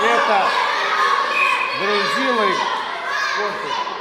Это грузилы конкурс.